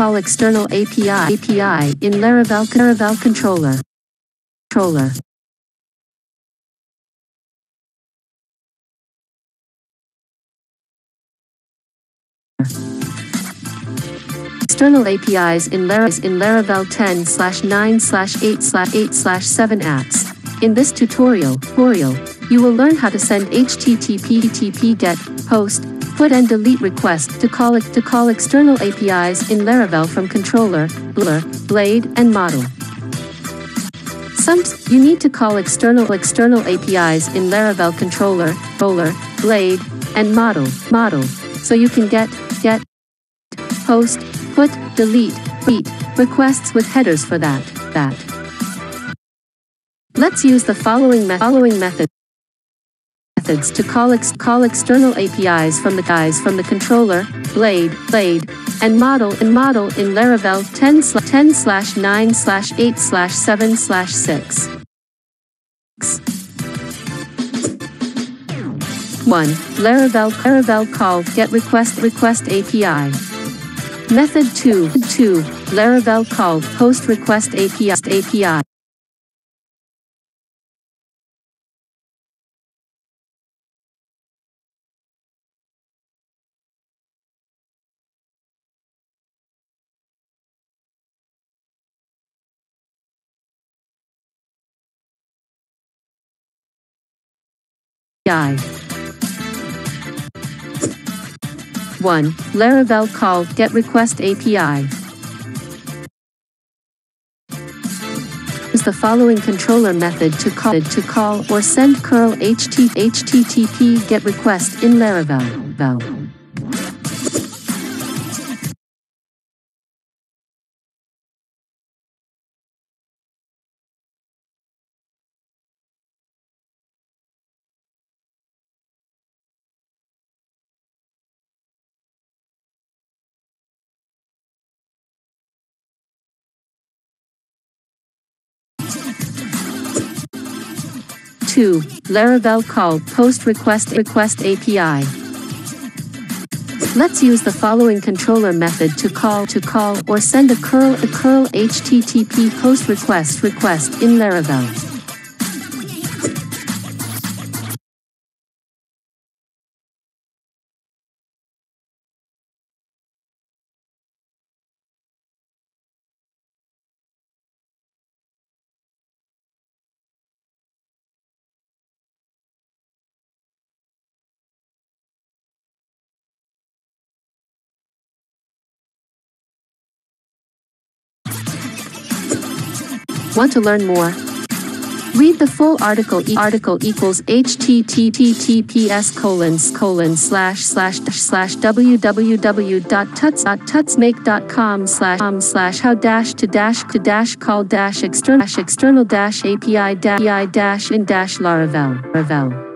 Call external API API in Laravel Laravel controller. Controller. External APIs in, Laravel in Laravel 10 slash 9 slash 8 slash 8 slash 7 apps. In this tutorial, tutorial, you will learn how to send HTTP HTTP GET, POST, PUT and delete requests to call it to call external APIs in Laravel from controller, blur, blade, and model. Some you need to call external external APIs in Laravel controller, roller, blade, and model, model, so you can get, get, post, put, delete, read, requests with headers for that, that. Let's use the following, me following method methods to call, ex call external APIs from the guys from the controller, blade, blade, and model and model in Laravel 10 10 slash 9 slash 8 slash 7 slash 6. 1. Laravel Laravel call get request request API. Method 2. 2. Laravel call post request API API. API. 1. Laravel call get request API. Use the following controller method to call to call or send curl HTTP get request in Laravel. 2. Laravel call post request request API. Let's use the following controller method to call to call or send a curl a curl HTTP post request request in Laravel. Want to learn more? Read the full article. E article equals https colon colon slash slash slash www.tutsmake.com slash um, slash how dash to dash to dash call dash external dash external dash API dash dash in dash Laravel. Laravel.